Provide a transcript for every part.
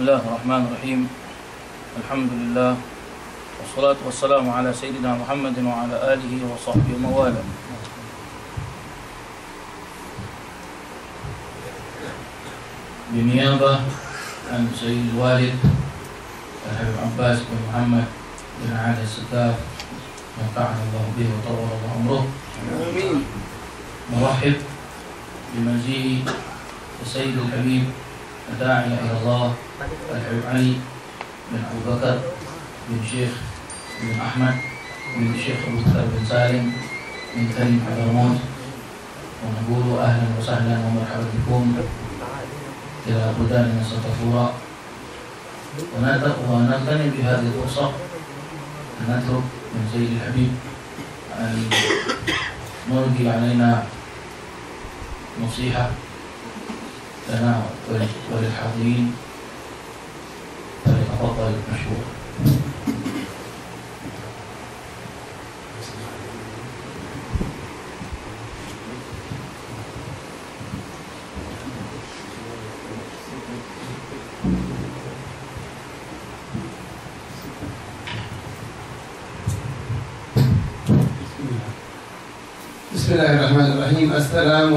بسم الله الرحمن الرحيم الحمد لله والصلاة والسلام على سيدنا محمد وعلى آله وصحبه وموالاه بنيابة عن سيد الوالد الحبيب عباس بن محمد بن علي السكاف نفعنا الله به وطول الله عمره آمين نرحب بمجيء السيد الحبيب الداعي إلى الله الحبيب علي بن أبو بكر بن شيخ بن أحمد بن الشيخ أبو بكر بن سالم من كريم حضرموت ونقول أهلا وسهلا ومرحبا بكم. إلى بلدان ستفورا ونغتنم بهذه الفرصة. أن نترك من سيد الحبيب أن نلقي علينا نصيحة لنا وللحاضرين فليتفضل مشكور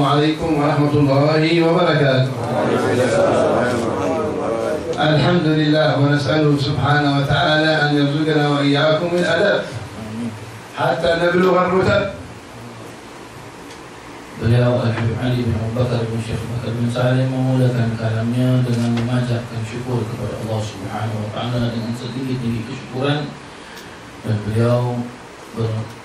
عليكم ورحمة الله وبركاته الحمد لله ونسأله سبحانه وتعالى أن يرزقنا وإياكم الأدب حتى نبلغ الرتب Beliau Al-Habib Ali bin Abu Bakar bin Syekh Bakar bin Salim memulakan kalamnya dengan memanjatkan syukur kepada Allah Subhanahu wa taala dengan setinggi-tinggi kesyukuran dan beliau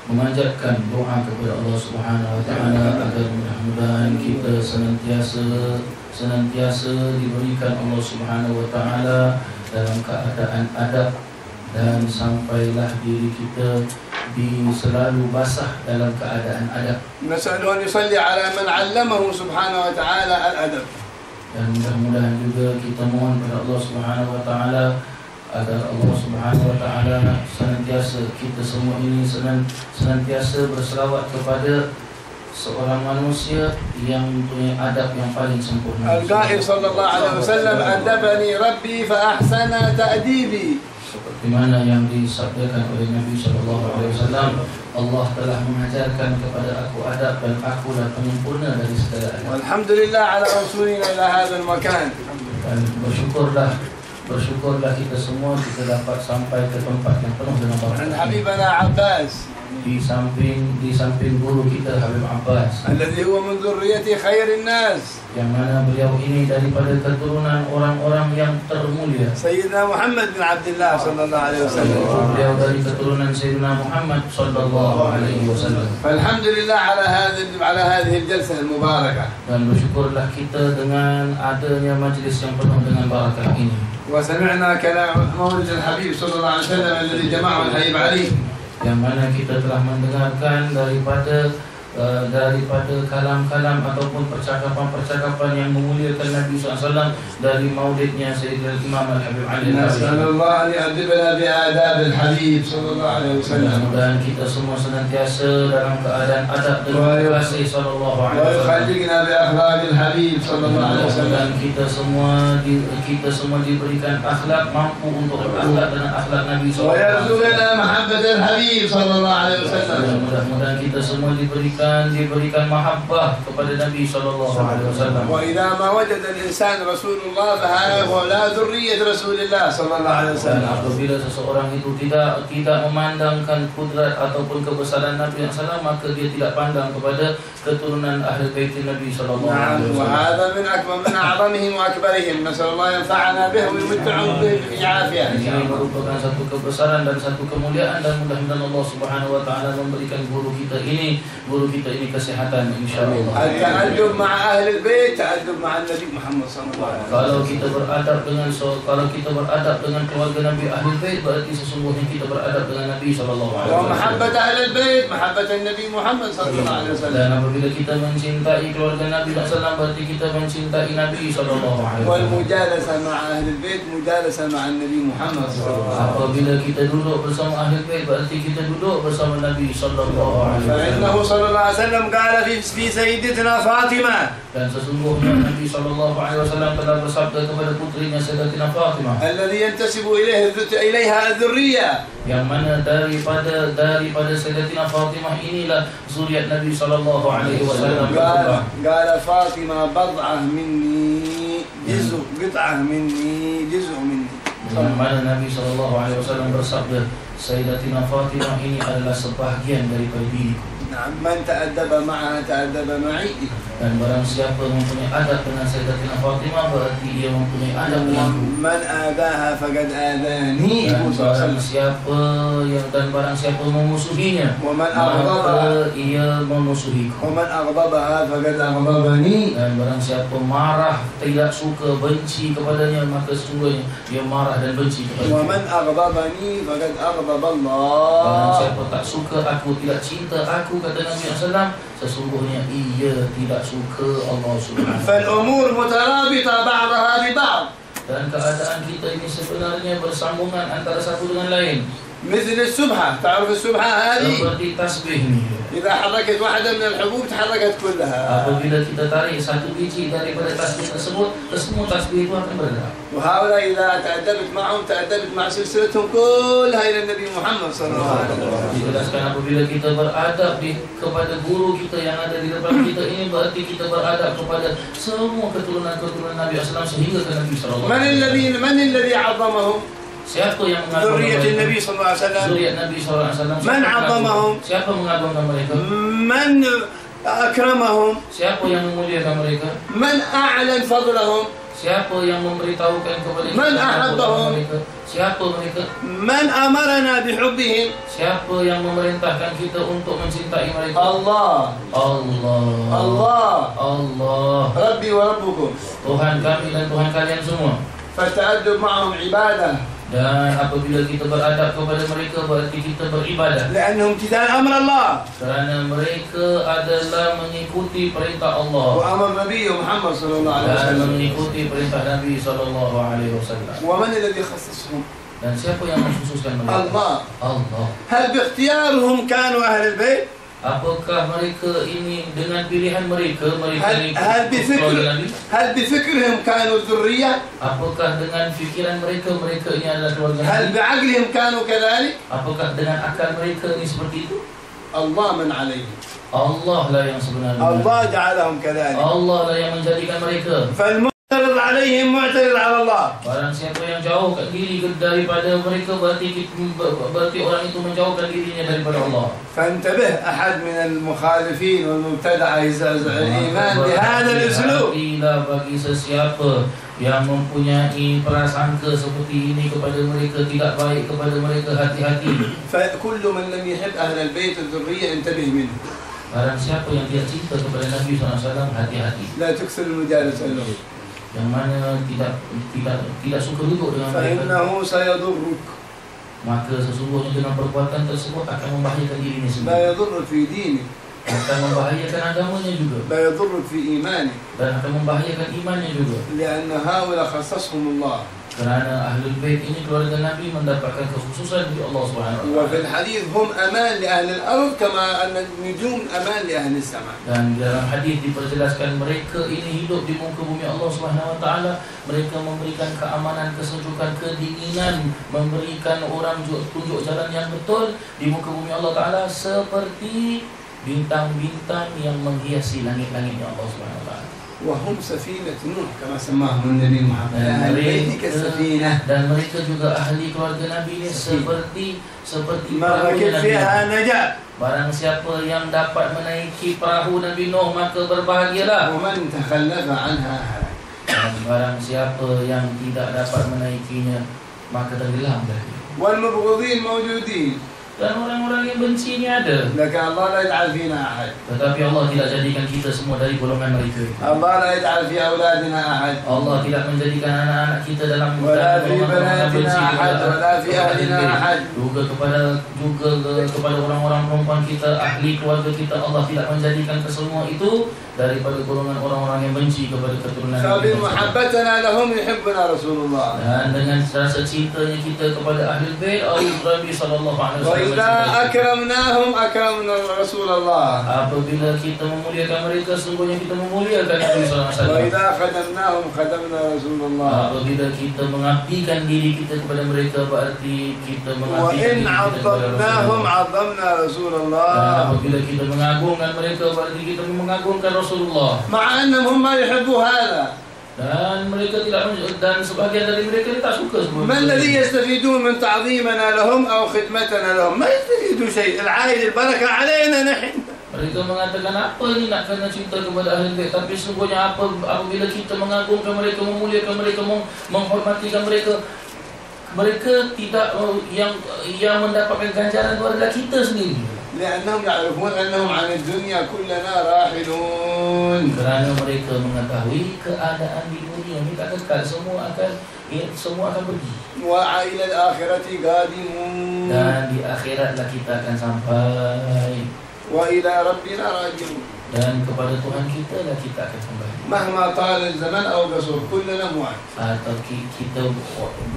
memanjatkan doa kepada Allah Subhanahu wa taala agar mudah-mudahan kita senantiasa senantiasa diberikan Allah Subhanahu wa taala dalam keadaan adab dan sampailah diri kita di selalu basah dalam keadaan adab. Nasalu an yusalli ala man 'allamahu subhanahu wa ta'ala al-adab. Dan mudah-mudahan juga kita mohon kepada Allah Subhanahu wa ta'ala agar Allah Subhanahu Wa Taala senantiasa kita semua ini senantiasa berselawat kepada seorang manusia yang mempunyai adab yang paling sempurna. Al-Qaif sallallahu alaihi wasallam adabani rabbi fa ahsana ta'dibi. Seperti mana yang disabdakan oleh Nabi sallallahu alaihi wasallam, Allah telah mengajarkan kepada aku adab dan aku dah penyempurna dari segala adab. Alhamdulillah ala rasulina ila hadha makan. Dan bersyukurlah bersyukurlah kita semua kita dapat sampai ke tempat yang penuh dengan barakah. Habibana Abbas Di samping di samping guru kita Habib Abbas الذي هو من ذرية خير الناس yang mana beliau ini daripada keturunan orang-orang yang termulia. سيدنا محمد بن عبد الله صلى الله عليه وسلم Beliau dari keturunan Sayyidina Muhammad sallallahu alaihi wasallam. فالحمد لله على هذه على هذه الجلسة المباركة Dan bersyukurlah kita dengan adanya majlis yang penuh dengan barakah ini. وسمعنا كلام مولد الحبيب صلى الله عليه وسلم الذي جمعه الحبيب علي Yang mana kita telah mendengarkan daripada Eh, daripada kalam-kalam ataupun percakapan-percakapan yang memuliakan Nabi SAW dari maulidnya Sayyidina Imam Al-Habib Ali Sallallahu alaihi adab al-habib Sallallahu alaihi wasallam. Dan kita semua senantiasa dalam keadaan adab dan kasih Sallallahu alaihi wasallam. Wa bi akhlaq al-habib Sallallahu alaihi wasallam. Kita semua kita semua diberikan akhlak mampu untuk berakhlak dengan akhlak Nabi SAW Wa mahabbat al-habib Sallallahu alaihi wasallam. Mudah-mudahan kita semua diberikan dan diberikan mahabbah kepada Nabi sallallahu alaihi wasallam. Wa idza ma wajada al-insan Rasulullah fa hadhihi wa la dhurriyyat Rasulillah sallallahu alaihi wasallam. Apabila seseorang itu tidak tidak memandangkan kudrat ataupun kebesaran Nabi sallallahu alaihi wasallam maka dia tidak pandang kepada keturunan ahli bait Nabi sallallahu alaihi wasallam. Wa hadha min akbar min a'zamihim wa akbarihim. Nasallallahu yanfa'ana bihi wa yumtahu bihi fi afiyah. Ini merupakan satu kebesaran dan satu kemuliaan dan mudah-mudahan Allah Subhanahu wa taala memberikan guru kita ini guru tubuh kita ini kesihatan insyaallah. Ta'allum ma'a ahli bait, ta'allum ma'a Nabi Muhammad SAW. alaihi wasallam. Kalau kita beradab dengan so, kalau kita beradab dengan keluarga Nabi ahli bait berarti sesungguhnya kita beradab dengan Nabi SAW. alaihi. Wa mahabbat ahli bait, mahabbat Nabi Muhammad SAW. alaihi. Dan apabila kita mencintai keluarga Nabi SAW. berarti kita mencintai Nabi SAW. alaihi. Wal mujalasa ma'a ahli bait, mujalasa ma'a Nabi Muhammad sallallahu. Apabila kita duduk bersama ahli bait berarti kita duduk bersama Nabi SAW. alaihi sallallahu عليه وسلم قال في في سيدتنا فاطمة. كان تسموه النبي صلى الله عليه وسلم قال رسالته من سيدتنا فاتمة الذي ينتسب إليه إليها الذرية يمن داري بعد داري بعد سيدتنا فاتمة إن إلى زرية النبي صلى الله عليه وسلم قال قال فاتمة بضعة مني جزء قطعة مني جزء مني Bagaimana Nabi Shallallahu Alaihi Wasallam bersabda, Sayyidatina Fatimah ini adalah sebahagian daripada diriku. man ta'adaba ma'a ta'adaba ma'i. Dan barang siapa mempunyai adab dengan Sayyidatina Fatimah berarti ia mempunyai adab dengan man adaha faqad adani dan barang siapa yang dan barang siapa memusuhinya wa man aghdaba ia memusuhi wa man aghdaba faqad aghdabani dan barang siapa marah tidak suka benci kepadanya maka sesungguhnya dia marah dan benci kepadaNya. wa man aghdabani faqad aghdaba Allah barang siapa tak suka aku tidak cinta aku kata Nabi SAW sesungguhnya ia tidak suka Allah Subhanahu fal umur mutarabita ba'daha bi ba'd. Dan keadaan kita ini sebenarnya bersambungan antara satu dengan lain. مثل السبحة تعرف السبحة هذه Seperti tasbih ni إذا حركت واحدة من الحبوب تحركت كلها Apabila kita tarik satu biji daripada tasbih tersebut Kesemua tasbih itu akan bergerak وهؤلاء إذا تأدبت معهم تأدبت مع سلسلتهم كلها إلى النبي محمد صلى الله عليه وسلم Dijelaskan apabila kita beradab di, kepada guru kita yang ada di depan kita ini berarti kita beradab kepada semua keturunan-keturunan Nabi SAW sehingga ke Nabi SAW. من الذي من الذي عظمهم؟ Siapa yang mengagungkan ذرية mereka? النبي صلى الله عليه وسلم Zuriat Nabi SAW. Siapa Man mengagungkan- azamahum? Siapa mengagungkan mereka? من أكرمهم؟ Siapa yang memuliakan mereka? من أعلن فضلهم؟ Siapa yang memberitahukan kepada kita Man tentang ahabbahum? mereka? Siapa mereka? من أمرنا بحبهم؟ Siapa yang memerintahkan kita untuk mencintai mereka? الله Allah. الله Allah. ربي وربكم Tuhan kami dan Tuhan kalian semua. فالتأدب معهم عبادة Dan apabila kita beradab kepada mereka berarti kita beribadah لأنه امتثال أمر الله Kerana mereka adalah mengikuti perintah Allah وأمر نبيه محمد صلى الله عليه Dan وسلم mengikuti perintah Nabi SAW ومن الذي خصصهم؟ Dan siapa yang mengkhususkan mereka? الله Allah هل باختيارهم كانوا أهل البيت؟ Apakah mereka ini dengan pilihan mereka mereka ini hal bifikr hal bifikrhum kanu zurriyah apakah dengan fikiran mereka mereka ini adalah keluarga hal bi'aqlihim kanu kadhalik apakah dengan akal mereka ini seperti itu? Allah man Allah lah yang sebenarnya. Allah ja'alahum kadhalik Allah lah yang menjadikan mereka. Fal معترض عليهم معترض على الله barang siapa yang jauhkan diri daripada mereka berarti berarti orang itu menjauhkan dirinya daripada Allah. فانتبه احد من al-iman bi hadha al-uslub. bila bagi sesiapa yang mempunyai perasaan ke seperti ini kepada mereka tidak baik kepada mereka hati-hati. Fa kullu man lam yuhib ahli albayt adh-dhurriyyah intabih minhu. Barang siapa yang tidak cinta kepada Nabi SAW Hati-hati. La tuksul mujalah sallallahu yang mana tidak tidak tidak suka duduk dengan mereka. saya duduk maka sesungguhnya dengan perbuatan tersebut akan membahayakan diri ini sendiri. Saya duduk di dini. Akan membahayakan agamanya juga. Saya duduk di iman dan akan membahayakan imannya juga. Lainnya hawa khasasum Allah kerana ahlul bait ini keluarga Nabi mendapatkan kekhususan di Allah Subhanahu wa taala. Wa hadith hum aman li ahli al-ard kama anna nujum aman li ahli sama. Dan dalam hadis diperjelaskan mereka ini hidup di muka bumi Allah Subhanahu wa taala, mereka memberikan keamanan, kesejukan, kedinginan, memberikan orang tunjuk jalan yang betul di muka bumi Allah taala seperti bintang-bintang yang menghiasi langit-langitnya Allah Subhanahu wa taala. وهم سفينة نوح كما سماهم النبي محمد dan أهل mereka, بيتك السفينة dan mereka juga ahli keluarga Nabi ini seperti seperti من perahunya ركب Nabi فيها Nuh. نجا Barang siapa yang dapat menaiki perahu Nabi Nuh maka berbahagialah. ومن تخلف عنها هلك Dan barang siapa yang tidak dapat menaikinya maka tenggelam dah dia. والمبغوضين موجودين dan orang-orang yang benci ini ada. Maka Allah la ta'alfina ahad. Tetapi Allah tidak jadikan kita semua dari golongan mereka. Allah la ta'alfi auladina ahad. Allah tidak menjadikan anak-anak kita dalam golongan benci ahad. Wala fi ahlina ahad. Juga kepada juga kepada orang-orang perempuan kita, ahli keluarga kita, Allah tidak menjadikan kesemua itu daripada golongan orang-orang yang benci kepada keturunan kita. Sabi muhabbatana lahum yuhibbuna Rasulullah. Dan dengan rasa cintanya kita kepada ahli bait, Allah Rabi sallallahu alaihi wasallam. Apabila akramnahum akramna Rasulullah. Apabila kita memuliakan mereka sungguhnya kita memuliakan Nabi sallallahu alaihi wasallam. Apabila khadamnahum khadamna Rasulullah. Apabila kita mengabdikan diri kita kepada mereka berarti kita mengabdikan diri kita kepada Rasulullah. azamna Rasulullah. Apabila kita mengagungkan mereka berarti kita mengagungkan Rasulullah. Ma'annahum ma yuhibbu hadha Dan mereka tidak Dan sebahagian dari mereka ni tak suka semua ما الذي يستفيدون من تعظيمنا لهم أو خدمتنا لهم ما يستفيدوا شيء العائد البركة علينا نحن Mereka mengatakan apa ni nak kena cinta kepada ahli bait Tapi sungguhnya apa apabila kita mengagungkan mereka Memuliakan mereka, meng- menghormatikan mereka Mereka tidak uh, yang yang mendapatkan ganjaran itu adalah kita sendiri لأنهم يعرفون أنهم عن الدنيا كلنا راحلون kerana mereka mengetahui keadaan di dunia ini tak kekal semua akan ya, semua akan pergi. Wa ila akhirati dan di akhiratlah kita akan sampai. Wa ila rabbina rajiun dan kepada Tuhan kita lah kita akan kembali. Mahma tal zaman atau qasur kullana muat. Atau kita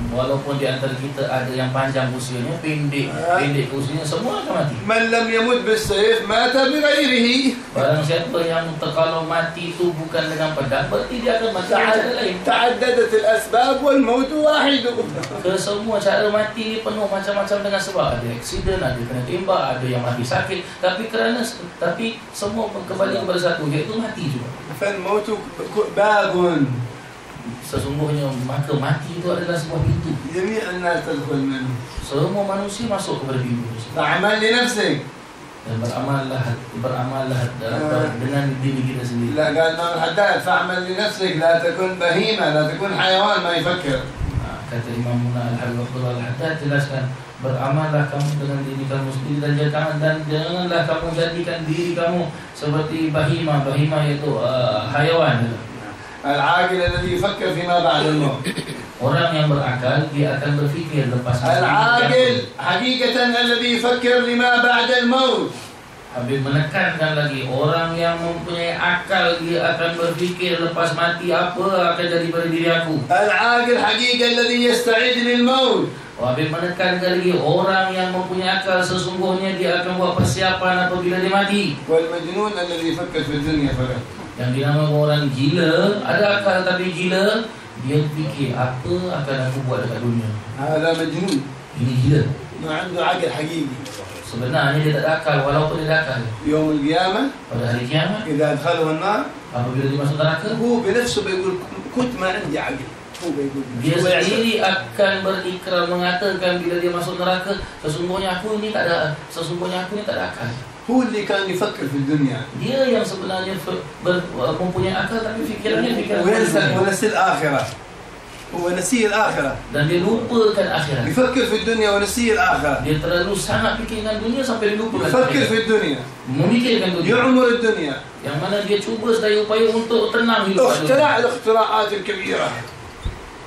walaupun di antara kita ada yang panjang usianya, pendek, ah. pendek usianya semua akan mati. Man lam yamut bis sayf mata bi ghairihi. Barang siapa yang terkalau mati itu bukan dengan pedang, berarti dia akan mati dengan cara lain. Ta'addadat al asbab wal maut wahid. Semua cara mati penuh macam-macam dengan sebab. Ada aksiden, ada kena tembak, ada yang mati sakit, tapi kerana tapi semua kembali kepada satu iaitu mati juga. Fan mautu babun. Sesungguhnya maka mati itu adalah sebuah pintu. Jadi anak tadkhul man. Semua manusia masuk kepada pintu. Ta'amal li nafsik. Dan beramallah beramallah ah. dengan diri kita sendiri. La qala man hadal fa'mal li nafsik la takun bahima la takun hayawan ma yafakkir. Ah, kata Imam Munah Al-Hadad Al-Hadad jelaskan beramallah kamu dengan diri kamu sendiri dan jangan dan janganlah kamu jadikan diri kamu seperti bahima. Bahima itu uh, hayawan. al-aqil alladhi yafakkar fi ma ba'da al-maut. Orang yang berakal dia akan berfikir lepas mati al-aqil hakikatan alladhi yafakkar li ma ba'da al-maut. Habib menekankan lagi Orang yang mempunyai akal Dia akan berfikir lepas mati Apa akan jadi pada diri aku? Al-agil hakikat Lalu yasta'id lil maut Wabi menekankan lagi orang yang mempunyai akal sesungguhnya dia akan buat persiapan apabila dia mati. Wal majnun alladhi fakkat fi dunya fara. Yang dinamakan orang gila, ada akal tapi gila, dia fikir apa akan aku buat dekat dunia. Ada majnun. Ini gila. Ma'andu akal hakiki. Sebenarnya dia tak ada akal walaupun dia ada akal. Yaumul qiyamah. Pada hari kiamat. Idza adkhalahu an-nar. Apabila dia masuk neraka, hu bi nafsihi yaqul kut ma ya 'andi 'aqal. dia هو يعترف. sendiri akan berikrar mengatakan bila dia masuk neraka, sesungguhnya aku ini tak ada sesungguhnya aku ini tak ada akal. هو اللي كان يفكر في الدنيا Dia yang sebenarnya ber, ber, mempunyai akal tapi fikirannya fikiran وينسى dunia. ونسي الآخرة هو نسي الآخرة dan dia lupakan akhirat. يفكر في الدنيا ونسي الآخرة Dia terlalu sangat fikirkan dunia sampai dia lupakan يفكر akhirat. في الدنيا Memikirkan dunia. يعمر الدنيا Yang mana dia cuba sedaya upaya untuk tenang hidup. kat dunia. اخترع الاختراعات الكبيرة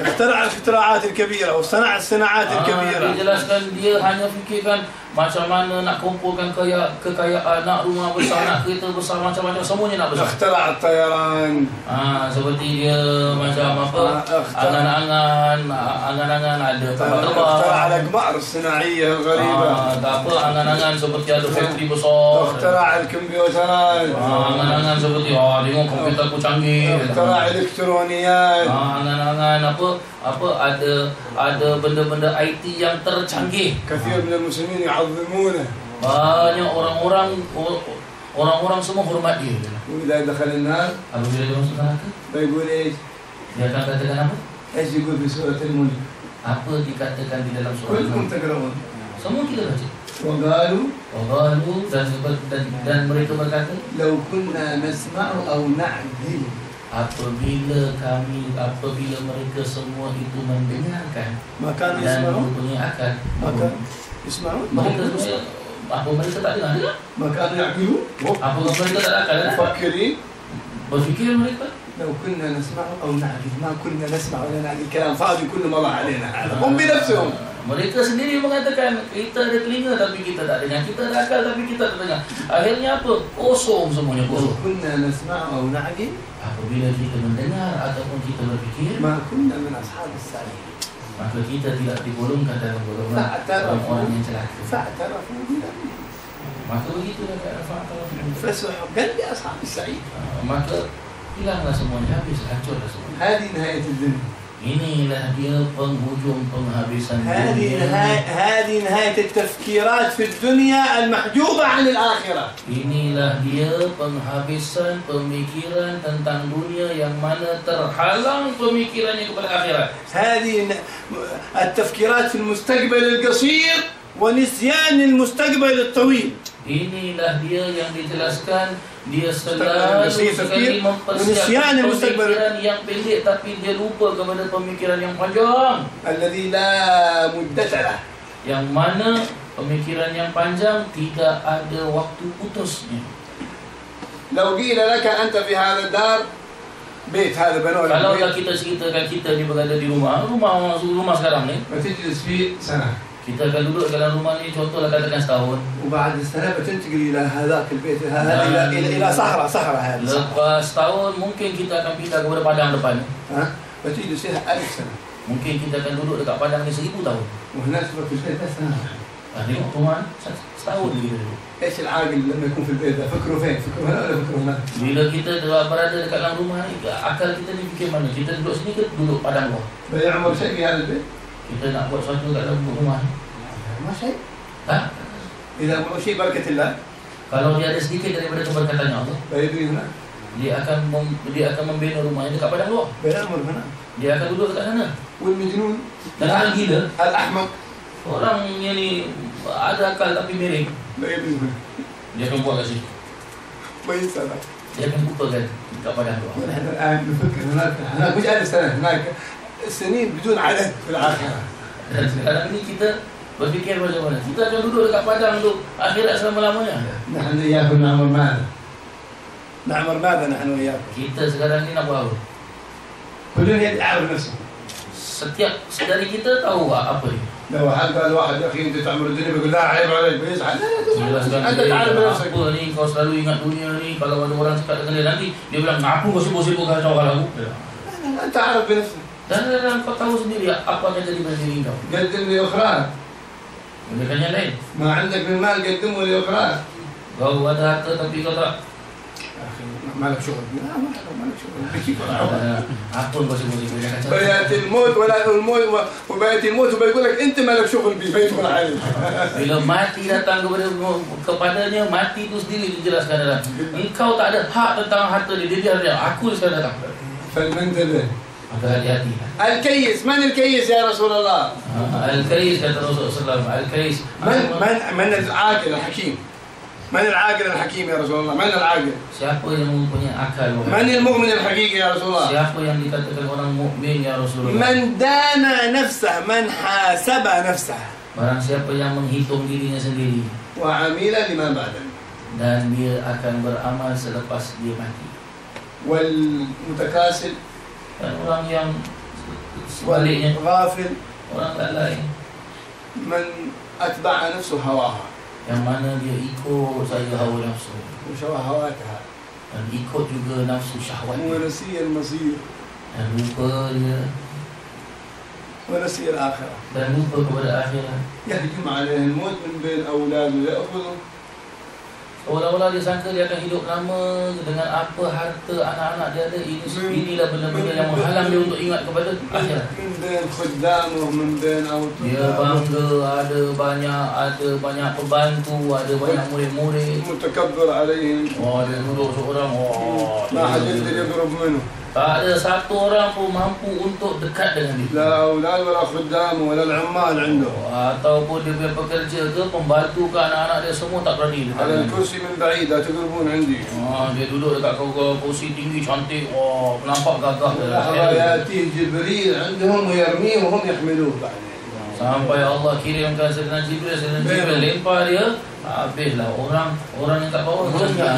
اخترع الاختراعات الكبيرة وصنع الصناعات Ah, الكبيرة jelaskan dia hanya fikirkan macam mana nak kumpulkan kaya, kekayaan, nak rumah besar, nak kereta besar, macam-macam semuanya nak besar. اخترع الطيران Ah, seperti dia macam apa? Ah, Angan-angan, angan-angan ada kapal terbang. اخترع الأقمار الصناعية الغريبة Ah, tak apa angan-angan seperti ada factory besar. اخترع الكمبيوترات Ah, angan-angan seperti ah tengok komputer aku canggih. اخترع الإلكترونيات Ah, angan-angan apa apa ada ada benda-benda IT yang tercanggih. Hmm. Kafir bin Muslimin yang Banyak orang-orang orang-orang semua hormat dia. Bila dia dah kena, Abu dia masuk neraka? Baik boleh. Dia akan katakan apa? Ezgul di surah al Apa dikatakan di dalam surah Al-Mulk? Semua kita baca. Wagalu, wagalu dan, dan, dan mereka berkata, "Lau kunna nasma'u atau na'dilu." apabila kami apabila mereka semua itu mendengarkan ما كانوا dan يسمعون mempunyai akal ما كانوا يسمعون ما mereka هم sebenarnya apa mereka tak dengar dia? ما كانوا يعقلون apa mereka tak ada akal eh? مفكرين berfikir mereka لو كنا نسمع أو نعقل ما كنا نسمع ولا نعقل كلام فاضي كله مضى علينا هذا هم بنفسهم mereka sendiri mengatakan kita ada telinga tapi kita tak dengar, kita ada akal tapi kita tak dengar. Akhirnya apa? Kosong semuanya kosong. Kunna nasma' wa na'qil. Apabila kita mendengar ataupun kita berfikir, ma kunna min ashabis sa'ir. Maka kita tidak digolongkan dalam golongan orang yang celaka. Fa'tarafu Maka begitu dah kata Fa'tarafu. Fasuhukan bi ashabis sa'ir. Ah, maka hilanglah semuanya, habis, hancurlah semuanya. Hadi nihayatul dunia. Inilah dia penghujung penghabisan هذه dunia. نهاية هذه نهاية التفكيرات في الدنيا المحجوبة عن الآخرة Inilah dia penghabisan pemikiran tentang dunia yang mana terhalang pemikirannya kepada akhirat. هذه ن- التفكيرات في المستقبل القصير ونسيان المستقبل الطويل Inilah dia yang dijelaskan dia Mustaqbal selalu basir, sekali tafkir, mempersiapkan manusia mustaqbal. pemikiran yang pendek tapi dia lupa kepada pemikiran yang panjang. الذي لا مدة له Yang mana pemikiran yang panjang tidak ada waktu putusnya. لو قيل لك أنت في هذا الدار بيت هذا بنوه Kalau لك tak kita ceritakan kita ni berada di rumah, rumah rumah sekarang ni, وتجلس فيه سنة kita akan duduk dalam rumah ni contohlah katakan setahun. وبعد السنة بتنتقل إلى هذاك البيت هذا نعم. إلى إلى إلى صحراء صحراء هذه صحراء. Lepas setahun mungkin kita akan pindah kepada padang depan. ها بتجلس فيها ألف سنة Mungkin kita akan duduk dekat padang ni seribu tahun. وهناك تترك البيت بس سنة Ah, tengok rumah ni, setahun lagi kita duduk. ايش العاقل لما يكون في البيت ده فكره فين؟ فكره هنا ولا فكره هناك؟ Bila kita telah berada dekat dalam rumah ni, akal kita ni fikir mana? Kita duduk sini ke duduk padang luar? بيعمر شيء في هذا البيت؟ kita nak buat sesuatu kat dalam rumah masih ha? tidak mesti berkatilah kalau dia ada sedikit daripada keberkatan Allah dia akan mem, dia akan membina rumahnya dekat padang luar padang luar mana dia akan duduk dekat sana wal majnun Dan orang gila al ahmaq Orang yang ni Ada akal tapi miring Baik Dia akan buat kat sini Baik salah Dia akan buka kan Dekat padang tu Aku jadi sana هناك هناك مش ألف سنة هناك السنين بدون عدد في الآخرة Dan sekarang ni kita berfikir macam mana? Kita akan duduk dekat padang tu akhirat selama-lamanya. نحن إياكم نعمر ماذا؟ نعمر ماذا نحن وإياكم؟ Kita sekarang ni nak buat apa? كل يعرف نفسه Setiap dari kita tahu apa dia. لو حد قال واحد يا اخي انت تعمر الدنيا بيقول لا عيب عليك بيزعل لا لا تزعل Jelaskan انت dia, تعرف نفسك apa ni kau selalu ingat dunia ni kalau ada orang cakap dengan dia nanti dia bilang apa kau sibuk-sibuk kacau kalau aku لا لا انت عارف بنفسك dan, dan, dan kau tahu sendiri apa yang jadi pada diri kau قدم لاخراك Mereka yang lain ما عندك من مال قدمه لاخراك Kau ada harta tapi kau tak يا اخي ما لك شغل لا ما لك ما لك شغل بيجيك Ah, Apa kau sibuk-sibuk dia kacau بياتي الموت ولا الموت وبياتي الموت وبيقول لك انت ما لك شغل بيه بيدخل عليك Bila mati datang kepada kepadanya mati itu sendiri dijelaskan dalam engkau tak ada hak tentang harta dia dia dia aku sekarang datang فالمنتبه maka hati-hati الكيس من الكيس يا رسول الله؟ آه، الكيس يا رسول الله الكيس من من من العاقل الحكيم؟ من العاقل الحكيم يا رسول الله؟ من العاقل؟ Siapa yang mempunyai من المؤمن الحقيقي يا رسول الله؟ Siapa yang dikatakan orang mukmin يا رسول الله؟ من دان نفسه من حاسب نفسه؟ Barang siapa yang menghitung dirinya sendiri. Wa amila lima ba'da. Dan dia akan beramal selepas dia mati. Wal mutakasil Dan orang yang sebaliknya والغافل orang lalai من أتبع نفسه هواها yang mana dia ikut saja hawa nafsu وشهواتها dan ikut juga nafsu syahwat. ونسي المصير dan lupa dia ونسي الآخرة dan lupa kepada akhirat. يهجم عليه الموت من بين أولاده يأخذه Seolah-olah dia sangka dia akan hidup lama dengan apa harta anak-anak dia ada. Ini inilah benda-benda yang menghalang dia untuk ingat kepada akhirat. Dia bangga ada banyak ada banyak pembantu, ada banyak murid-murid. Mutakabbir alaihim. Oh, dia duduk seorang. Oh, Ma dia Tak ada satu orang pun mampu untuk dekat dengan dia. لا أولاد ولا خدام ولا العمال عنده Ataupun dia punya pekerja ke, pembantu ke anak-anak dia semua tak berani dekat على dengan dia. الكرسي من بعيد لا تقربون عندي Wah, dia duduk dekat kau kau kursi tinggi cantik. Wah, nampak gagah dia. لحظة يأتيه جبريل عندهم ويرميه وهم يحملوه بعدين Sampai Allah kirimkan Sayyidina Jibril, Sayyidina Jibril lempar dia, Habislah orang Orang yang kat bawah orang yang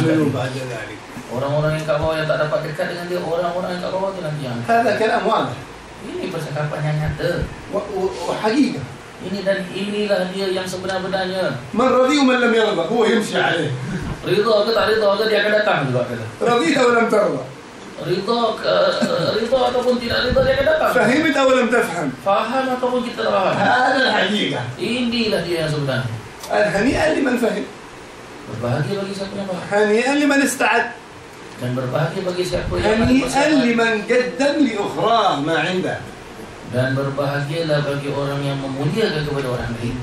Orang-orang yang kat bawah yang tak dapat dekat dengan dia Orang-orang yang kat bawah tu nanti yang Kala kira mu'ad Ini percakapan yang nyata Hakikat ini dan inilah dia yang sebenar-benarnya. Man radhi man lam yarda, huwa yamshi alayh. Ridha ke tak ridha ke dia akan datang juga kata. Radhi ta lam tarda. Ridha ke eh, ridha ataupun tidak ridha dia akan datang. Fahim ta lam tafham. Faham ataupun kita tak faham. Hadal hakika. Inilah dia yang sebenarnya. هنيئا لمن فهم Berbahagia bagi siapa yang faham. هنيئا لمن استعد Dan berbahagia bagi siapa yang ada هنيئا persiapan. لمن قدم لأخراه ما عنده Dan berbahagialah bagi orang yang memuliakan kepada orang lain.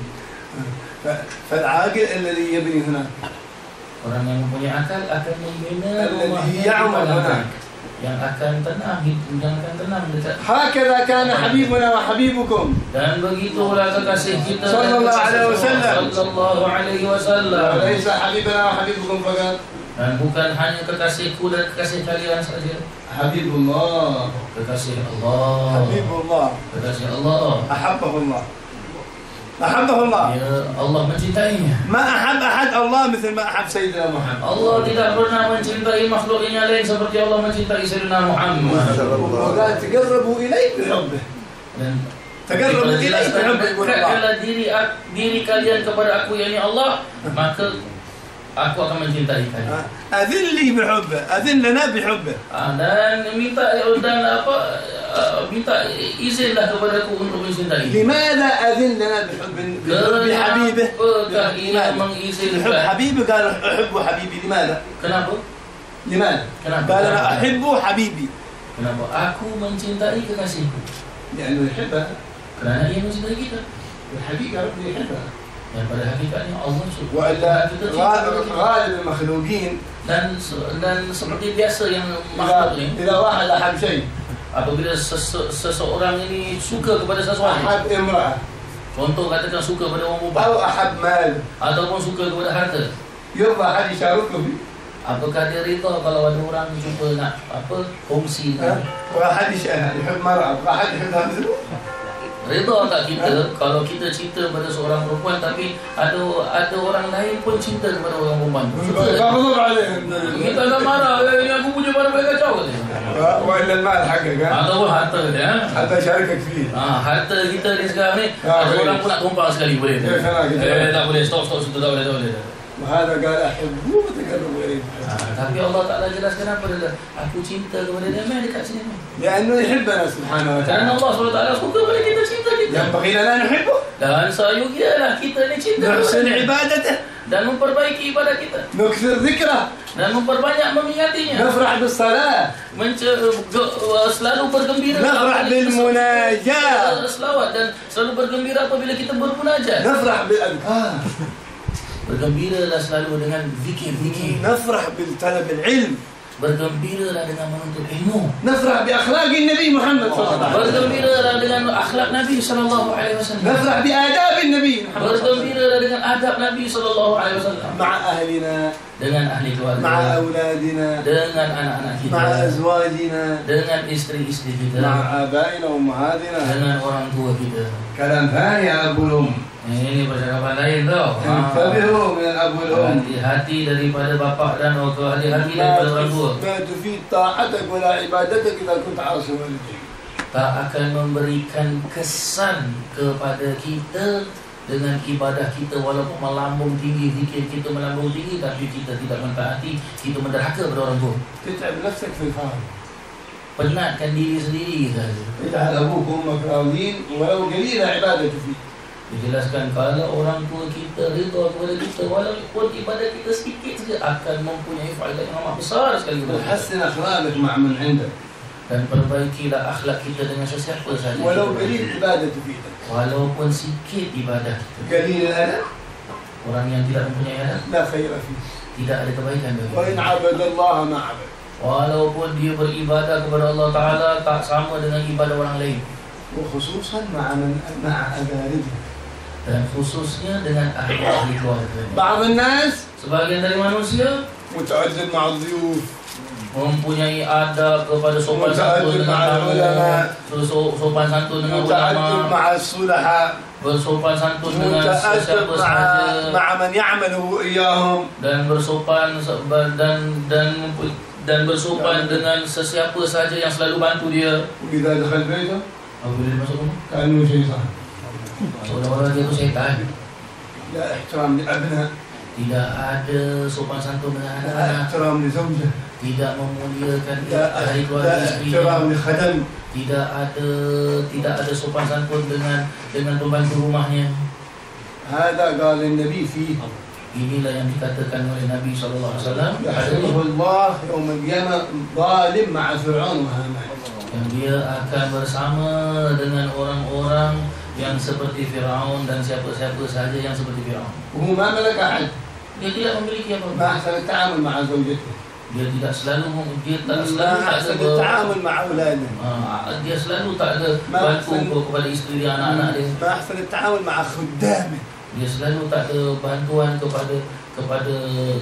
ف- فالعاقل الذي يبني هنا Orang yang mempunyai akal akan membina Alladhi rumahnya di ya'mal padang hunak. yang akan tenang, yang akan tenang dekat هكذا كان حبيبنا وحبيبكم dan begitulah kekasih kita dan Sallallahu kekasih alaihi wasallam. Sallallahu alaihi wasallam وليس حبيبنا وحبيبكم فقط dan bukan hanya kekasihku dan kekasih kalian saja الله kekasih Allah الله kekasih Allah أحبه الله أحبه الله ya Allah mencintainya ما أحب أحد الله مثل ما أحب سيدنا محمد Allah tidak pernah mencintai makhluk yang lain seperti Allah mencintai Sayyidina Muhammad وقال تقربوا إلي بحبه dan تقربوا إلي dijelaskan بحبه يقول الله dekatkanlah diri diri kalian kepada aku yakni Allah maka aku akan mencintai kalian أذن لي بحبه أذن لنا بحبه Ah, dan minta dan apa ah, minta izinlah kepadaku untuk mencintai لماذا أذن لنا بحب بحبيبه Kenapakah ia لماذا؟ بحب mengizinkan حبيبه قال أحب حبيبي لماذا؟ kenapa لماذا؟ kenapa قال أنا أحب حبيبي kenapa aku mencintai kekasihku لأنه يحبها kerana dia mencintai kita Al-Hakika Rabbi Hibah Dan pada hakikatnya Allah suruh Wa illa ghalib makhlukin dan dan seperti biasa yang makhluk ini tidak wah ada hal sesuatu apabila seseorang ini suka kepada sesuatu hal imrah contoh katakan suka kepada orang bubah atau ahad mal. Ataupun suka kepada harta. Yurba hadi syarukum apakah dia rita kalau ada orang jumpa nak apa kongsi kan wa hadi syarukum wa hadi Reda tak kita kalau kita cinta pada seorang perempuan tapi ada ada orang lain pun cinta kepada orang perempuan. Tak kita tak marah ni aku punya barang bagi kacau ni. Wala mal kan? Ah, Atau pun harta dia. Eh. Harta syarikat kita. Ah, harta kita ni sekarang ni ada orang pun nak tumpang sekali boleh. Eh tak boleh stop stop sudah tak boleh tak boleh. Mahada gala hibbu wa takallu gharib. Tapi Allah Taala jelas kenapa dia aku cinta kepada dia mai dekat sini. Ya anu yuhibbana lah, subhanahu wa ta'ala. Allah Subhanahu wa ta'ala suka pada kita cinta kita. Yang bagilah la yuhibbu. Dan sayu gilalah lah kita ni cinta. Nahsan ibadatah dan memperbaiki ibadah kita. Nukthir zikrah. dan memperbanyak mengingatinya. Nafrah bis salat. Uh, selalu bergembira. Nafrah bil munajat. Selawat dan selalu bergembira apabila kita bermunajat. Nafrah bil adhkar. bergembiralah selalu dengan zikir-zikir نفرح بطلب العلم bergembiralah dengan menuntut ilmu نفرح بأخلاق النبي محمد صلى الله عليه وسلم bergembiralah dengan akhlak Nabi sallallahu alaihi wasallam نفرح بآداب النبي محمد صلى الله عليه وسلم bergembiralah dengan adab Nabi sallallahu alaihi wasallam مع أهلنا dengan ahli مع keluarga أولادنا dengan anak-anak kita مع أزواجنا dengan istri-istri kita مع آبائنا وأمهاتنا dengan orang tua kita كلام ثاني يا أبو الأم Ini percakapan lain tau. Ah. Ganti hati daripada bapa dan orang tua. Ganti hati daripada orang tua. Tak akan memberikan kesan kepada kita dengan ibadah kita walaupun melambung tinggi zikir kita melambung tinggi tapi kita tidak mentaati kita menderhaka kepada orang tua. Kita belasak fikir. Penatkan diri sendiri kita. Tidak ada makrawin walau qalila ibadah tu. Dijelaskan kalau orang tua kita Ridha kepada kita Walaupun ibadah kita sedikit saja Akan mempunyai faedah yang amat besar sekali Hassin akhlaqat ma'amun anda dan perbaikilah akhlak kita dengan sesiapa saja. Walau ibadah tu Walaupun sikit ibadah. Kalilah ada. Orang yang tidak mempunyai anak. La khaira fi. Tidak ada kebaikan bagi. Wa in abadallaha ma'abad. Walaupun dia beribadah kepada Allah Taala tak sama dengan ibadah orang lain. Khususan dengan ma'adarihi Dan khususnya dengan ahli-ahli keluarga بعض الناس Sebagian dari manusia متعدد مع الضيوف Mempunyai adab kepada sopan santun Muta'addid dengan ma'al ulama. tamu so- Sopan santun dengan متعدد ulama مع الصلحاء Bersopan santun dengan متأدب sesiapa مع sahaja مع من يعمله إياهم Dan bersopan se- ber- dan dan mempu- dan bersopan dengan sesiapa saja yang selalu bantu dia وإذا دخل بيته Apabila dia masuk rumah كأنه شيطان Orang-orang dia tu setan. Ya, tidak di abna Tidak ada sopan santun dengan anak Tidak di zawja Tidak memuliakan ya, dari keluarga ya, isteri Tidak di khadam tidak ada tidak ada sopan santun dengan dengan pembantu rumahnya. Ha, ada galin Nabi fi. Inilah yang dikatakan oleh Nabi SAW alaihi wasallam. Allah yaum al-qiyamah zalim ma'a fir'aun wa dia akan bersama dengan orang-orang yang seperti Firaun dan siapa-siapa sahaja yang seperti Firaun وهو ما ملك أحد dia tidak memiliki ما apa-apa أحسن التعامل مع زوجته dia tidak selalu mem- dia tak ما selalu tak ada أحسن ber- التعامل مع أولاده Ah, dia selalu tak ada Ma- bantu sen- kepada isteri dia anak-anak dia ما أحسن التعامل مع خدامه dia selalu tak ada bantuan kepada kepada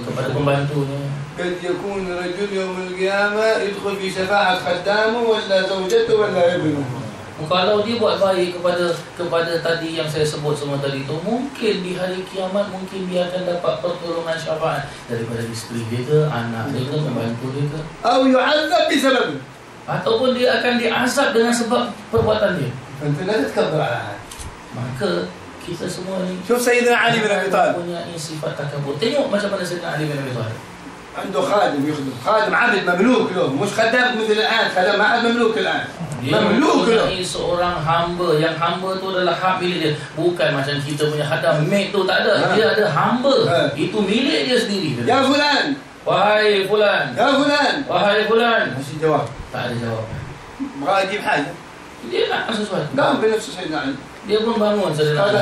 kepada pembantunya قد يكون رجل يوم القيامة يدخل في شفاعة خدامه ولا زوجته ولا ابنه Kalau dia buat baik kepada kepada tadi yang saya sebut semua tadi tu mungkin di hari kiamat mungkin dia akan dapat pertolongan syafaat daripada isteri dia ke, anak dia ke, pembantu dia ke أو يعذب بسببه ataupun dia akan diazab dengan sebab perbuatan dia. فأنت لا تتكبر على هذا Maka kita semua ni شوف سيدنا علي بن أبي طالب mempunyai sifat takabur. Tengok macam mana Sayyidina Ali bin Abi Thalib. عنده خادم يخدم خادم عبد مملوك له مش خدام مثل الآن خدام ما عاد مملوك الآن dia mempunyai seorang hamba Yang hamba tu adalah hak milik dia. Bukan macam kita punya hadam Mek tu tak ada. Ha. Dia ada hamba. Ha. Itu milik dia sendiri. Ya Fulan. Wahai Fulan. Ya Fulan. Wahai Fulan. Masih jawab. Tak ada jawab. Merajib hal Dia nak sesuatu Dah sesuatu nak. Dia pun bangun sesuatu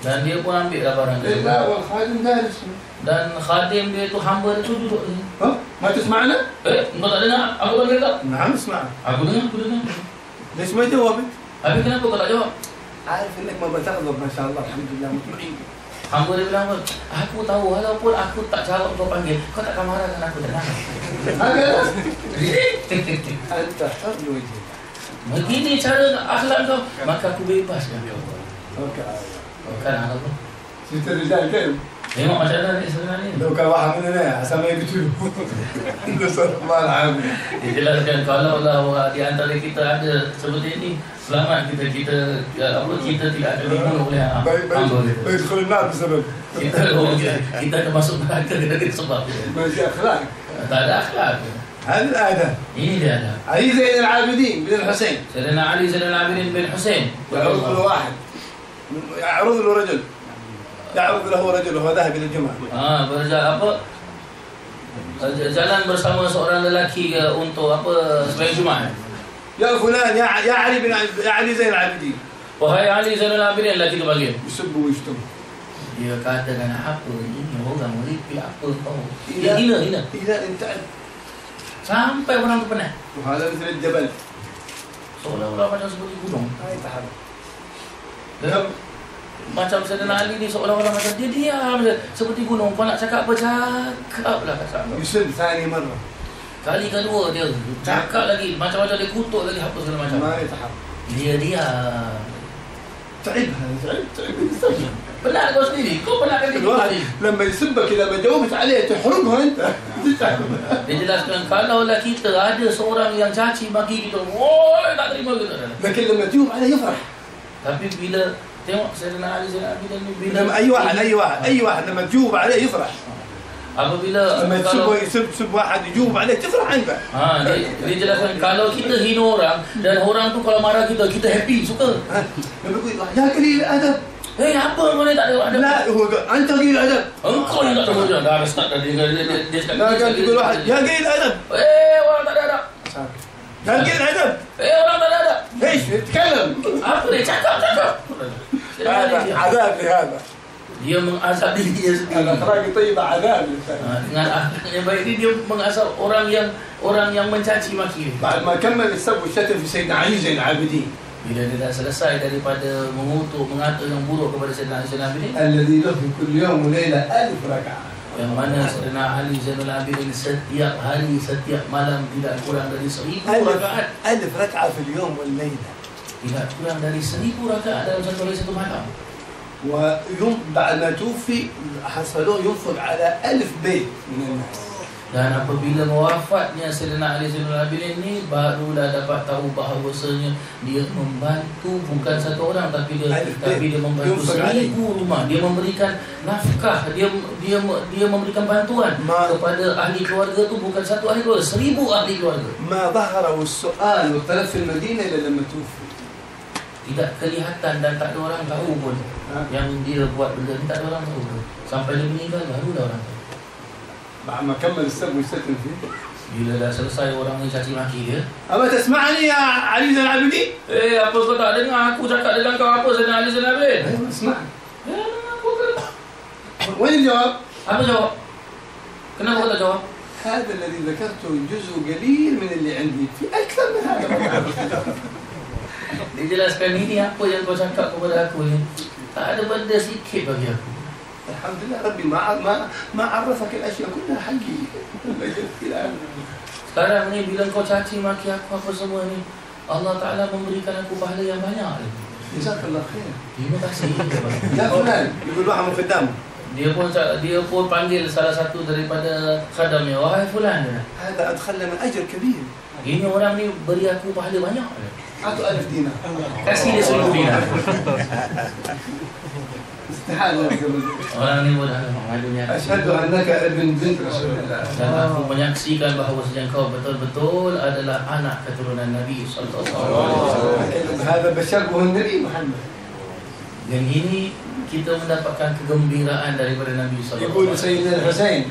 Dan dia pun ambil lah barang Dia pun ambil lah barang dan khadim dia itu hamba itu duduk ni. Ha? Macam semak mana? Eh, kau tak dengar? Aku panggil tak? Nah, semak. Aku dengar, aku dengar. Dia semua itu apa? Eh? Habis kenapa kau tak jawab? Arif ini kemah baca Allah, Masya Allah. Alhamdulillah, mutmain. Hamba dia bilang apa? Aku tahu, walaupun aku tak jawab kau panggil, kau takkan marah dengan aku dengar. Ada? Jadi? Antara. Begini cara akhlak kau, maka aku bebas. Ya Allah. Okey. Okey, Allah. Cerita Rizal kan? Tengok macam mana ni sebenarnya لو كان واحد مننا عشان ما يقتلوا نسال الله العافيه Dia jelaskan kalau lah orang di antara kita ada seperti ini Selamat kita kita apa kita tidak akan dibunuh oleh hamba kita. ويدخل النار بسبب Kita kita akan masuk neraka dengan sebab dia. ماشي اخلاق Tak ada akhlak. هذه الاداب Ini dia ada. علي زين العابدين بن الحسين Sayyidina Ali Sayyidina Abidin bin Hussein. يعرض له واحد يعرض له رجل Ya'ud lahu rajul wa dhahab ila jumah. Ha, ah, berjalan apa? Eh, jalan bersama seorang lelaki ke untuk apa? sembahyang Jumaat. Ya fulan ya ya Ali bin ya Ali Zain al-Abidin. Wahai Ali Zain al-Abidin lelaki tu bagi. Sebu itu. Dia kata dan apa ini orang murid pi apa kau? Dia hina hina. Hina entar. Sampai orang tu penat. Tu halal dari jabal. Seolah-olah macam seperti gunung. Hai tahab. Dalam macam Sayyidina Ali ni seolah-olah macam dia diam je. Seperti gunung. Kau nak cakap apa, cakap lah kata. يسب ثاني مره Kali kedua dia cakap lagi. Macam-macam dia kutuk lagi apa segala macam. ما يتحرك Dia diam. تعب هذا تعب تعب الانسان Penat kau sendiri. Kau penat kan diri kau الواحد sendiri. لما يسبك اذا ما جاوبت عليه تحرقه انت تتعب Dia jelaskan kalaulah kita ada seorang yang caci maki kita, woi tak terima kita. لكن لما تجاوب عليه يفرح Tapi bila سيدنا علي زين العابدين لما اي واحد اي واحد اي واحد لما تجوب عليه يفرح لما تسب يسب تسب واحد يجوب عليه تفرح انت ها dia jelaskan kalau kita hina orang dan orang tu kalau marah kita kita happy suka ya kali ada Eh apa kau ni tak ada adab? Lah, anta gila adab. Engkau yang tak tahu adab. Dah start tadi dia dia dia start. Dah jangan gila adab. Ya gila adab. Eh orang tak ada adab. Dan kita tak ada. Eh, orang tak ada. Hei, eh, kalem. Apa ni? Cakap, cakap. Ah, ada, ada, ada. Dia mengasap dirinya sendiri. Kalau terang kita ini tak ada. Ah, dengan yang baik ini dia mengasap orang yang orang yang mencaci maki. Bagi macam mana sabu syaitan fi Sayyidina Ali Zain Abidin. Bila dia dah selesai daripada mengutuk, mengata yang buruk kepada Sayyidina Ali Zain Abidin. Alladhi lahu kullu yawm layla alif raka'ah. Yang mana Sayyidina Ali Zainal Abidin setiap hari, setiap malam tidak kurang dari seribu ألف rakaat ألف ركعه في اليوم والليله Tidak kurang dari seribu rakaat dalam satu hari satu malam ويوم بعد ما توفي حصلوه ينفق على ألف بيت من الناس Dan apabila wafatnya Sayyidina Ali Zainul Abidin ni Barulah dapat tahu bahawasanya Dia membantu bukan satu orang Tapi dia, Ayuh, tapi dia, membantu seribu rumah. Dia memberikan nafkah Dia dia dia memberikan bantuan Ma, Kepada ahli keluarga tu Bukan satu ahli keluarga Seribu ahli keluarga. Ma zahara wa Talaf al madina ila lama tidak kelihatan dan tak ada orang tahu pun ha? yang dia buat benda ni tak ada orang tahu pun. sampai dia meninggal baru dah orang tahu. بعد ما كمل السب ويستتم فيه. إلى لا سلسة ولا من ما كيدا أما تسمعني يا علي زين العابدين؟ إيه أبو زين العابدين أكو جاك على لانك أبو زين علي زين العابدين؟ إيه اسمعني وين الجواب؟ أبو جواب كنا نقول الجواب هذا الذي ذكرته جزء قليل من اللي عندي في أكثر من هذا إذا لا سكنيني أبو زين أبو زين أبو زين هذا بدي أسيب كيف أبو الحمد لله ربي ما ما ما عرفك الاشياء كلها حقي Sekarang ni bila kau caci maki aku apa semua ni, Allah Ta'ala memberikan aku pahala yang banyak. جزاك الله خير Terima kasih. يا فلان يقول واحد من خدامه Dia pun dia pun panggil salah satu daripada khadamnya, wahai fulan dia. هذا ادخل لنا اجر كبير Ini orang ni beri aku pahala banyak. اعطوا ألف دينار Kasih dia seribu dinar. Orang ni boleh mengadunya. Asyhadu annaka ibn bint Rasulullah. Dan aku menyaksikan bahawa sejak kau betul-betul adalah anak keturunan Nabi sallallahu alaihi wasallam. Hadza Nabi Muhammad. Dan ini kita mendapatkan kegembiraan daripada Nabi sallallahu alaihi wasallam. Ibu Sayyidina Husain.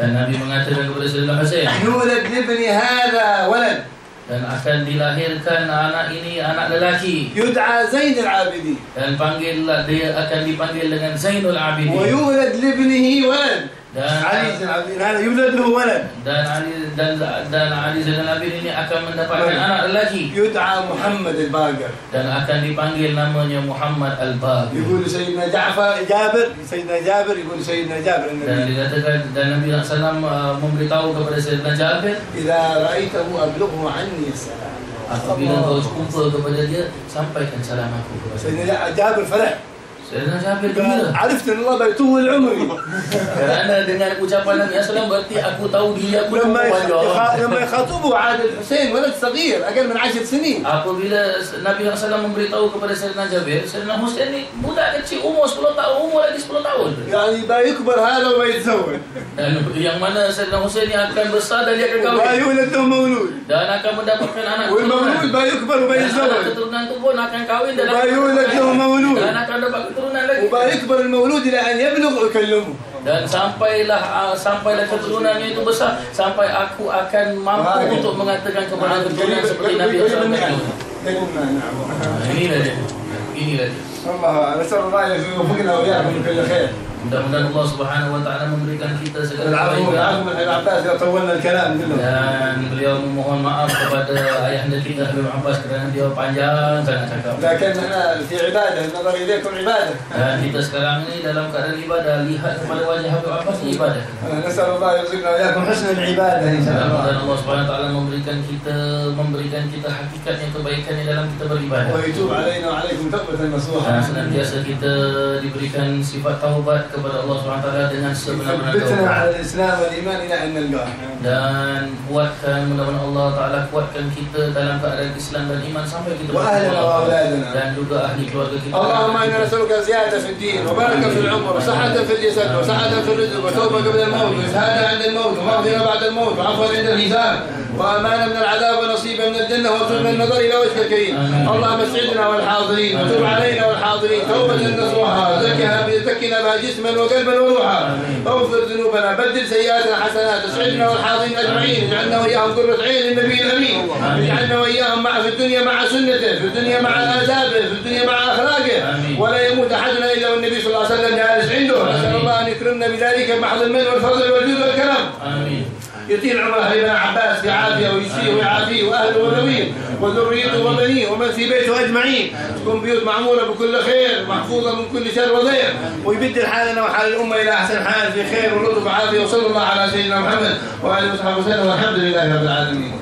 Dan Nabi mengatakan kepada Sayyidina Hussein, "Yulad ibni hadha walad." dan akan dilahirkan anak ini anak lelaki. Yud'a Zainul Abidin. Dan panggil dia akan dipanggil dengan Zainul Abidin. Wa yulad libnihi walad dan علي زين العابدين هذا يولد له ولد dan Ali dan dan Ali Zainal Abidin ini akan mendapatkan Baik. anak lelaki يدعى محمد الباقر dan akan dipanggil namanya Muhammad Al-Baqir يقول سيدنا جعفر جابر سيدنا جابر يقول سيدنا جابر dan النبي dikatakan dan Nabi SAW uh, memberitahu kepada Sayyidina Jabir إذا رأيته أبلغه عني السلام apabila kau jumpa kepada dia sampaikan salam aku kepada dia. سيدنا جابر فرح Dan Jabir gembira. Alif dan Allah bagi tu ulumi. Kerana dengan ucapan Nabi Sallam berarti aku tahu dia aku lama banyak. Lama yang kau tahu Hussein, mana sebiar, agak mana ajar sini. Aku bila Nabi Sallam memberitahu kepada Sayyidina Jabir, Sayyidina Hussein ni budak kecil umur 10 tahun, umur lagi 10 tahun. Yang baik berhala baik zaman. Yang mana Sayyidina Hussein ni akan besar dan dia akan kawin. Baik ulat tu maulud. Dan akan mendapatkan anak. Wei maulud baik berhala baik zaman. Keturunan tu pun akan kawin dan akan. Baik ulat tu maulud. Dan akan dapat keturunan lagi. Ubah ikbar al-maulud ila an yablugh ukallimu. Dan sampailah uh, sampailah keturunannya itu besar sampai aku akan mampu nah, untuk mengatakan kepada keturunan seperti nah, Nabi Muhammad. Nah, inilah dia. Inilah dia. Allah, nasallallahu alaihi wa sallam. Mungkin Allah, Allah, Allah, khair. Mudah-mudahan Allah Subhanahu wa taala memberikan kita segala kebaikan. Dan beliau memohon maaf kepada ayahanda kita Habib Abbas kerana dia panjang sangat cakap. Lakin fi ibadah, nazar ibadah. Dan kita sekarang ni dalam keadaan ibadah, lihat kepada wajah Habib Abbas ni ibadah. Eh, Nasallallahu alaihi wa sallam ya husnul ibadah insyaallah. Dan Allah Subhanahu wa taala memberikan kita memberikan kita hakikat yang kebaikan yang dalam kita beribadah. Wa itu alaina wa alaikum tawbatan nasuha. Senantiasa kita diberikan sifat taubat kepada Allah SWT dengan sebenar-benar ثبتنا taubat على الاسلام والايمان الى ان نلقاه dan kuatkan mudah-mudahan Allah Ta'ala kuatkan kita dalam keadaan Islam dan iman sampai kita وأهلنا bertemu Allah. وأولادنا. dan juga ahli keluarga kita اللهم انا نسالك زياده في الدين وبركه في العمر وصحه في الجسد وسعه في الرزق وتوبه قبل الموت وشهاده عند الموت ومغفره بعد الموت وعفوا عند الحساب وأمانة من العذاب ونصيبا من الجنة وحسن النظر إلى وجهك الكريم آمين. اللهم اسعدنا والحاضرين وتب علينا والحاضرين توبة نصوحا زكها زكنا بها جسما وقلبا وروحا آمين. اغفر ذنوبنا بدل سيئاتنا حسنات اسعدنا والحاضرين أجمعين اجعلنا وإياهم قرة عين للنبي الأمين آمين. اجعلنا وإياهم مع في الدنيا مع سنته في الدنيا مع آدابه في الدنيا مع أخلاقه آمين. ولا يموت أحدنا إلا والنبي صلى الله عليه وسلم جالس عنده نسأل آمين. الله أن يكرمنا بذلك بمحض المن والفضل والجود والكرم amin يطيل عمر حبيبنا عباس بعافية ويشفيه ويعافيه وأهله وذويه وذريته وبنيه ومن في بيته أجمعين. تكون بيوت معمورة بكل خير محفوظة من كل شر وضير. ويبدل حالنا وحال الأمة إلى أحسن حال في خير ولطف وعافية وصلى الله على سيدنا محمد وآله وصحبه وسلم والحمد لله رب العالمين.